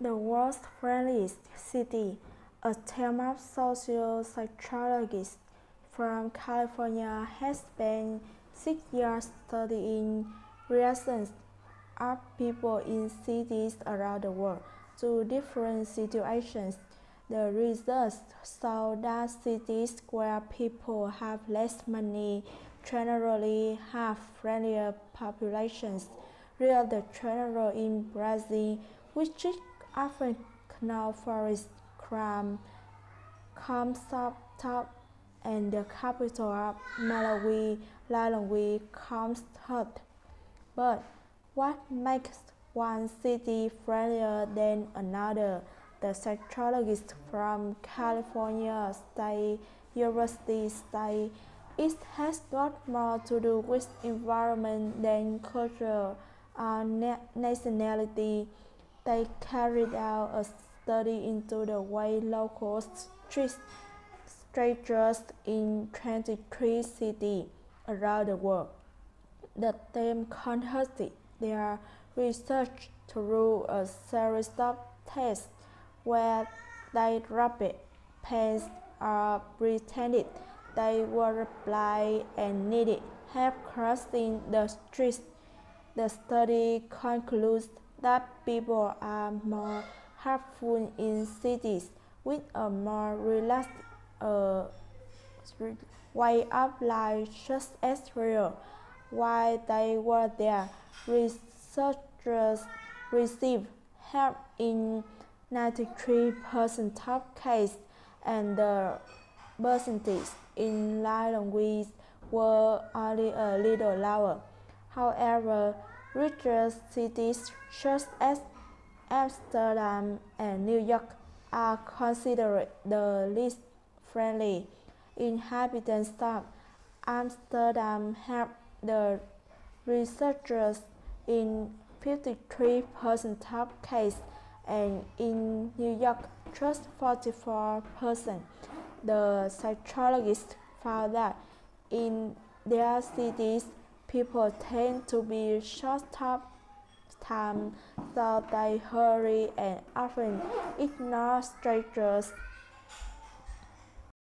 The world's friendliest city, a team of social psychologists from California has spent six years studying reactions of people in cities around the world to different situations. The results show that cities where people have less money generally have friendlier populations. Rio de Janeiro in Brazil, which is often known for its crime, comes up top, and the capital of Malawi, Lilongwe, comes third. But what makes one city friendlier than another? The psychologist from California State University say it has got more to do with environment than culture or nationality. They carried out a study into the way locals treat strangers in 23 cities around the world. The team conducted their research through a series of tests where they rapid pains or pretended they were blind and needed help crossing the street. The study concludes that people are more helpful in cities with a more relaxed uh, way of life just as Rio. While they were there, researchers received help in 93% of cases and the percentage in Lilongwe were only a little lower. However, richer cities such as Amsterdam and New York are considered the least friendly. Inhabitants of Amsterdam helped the researchers in 53% of cases and in New York just 44%. The psychologists found that in their cities, people tend to be short of time, so they hurry and often ignore strangers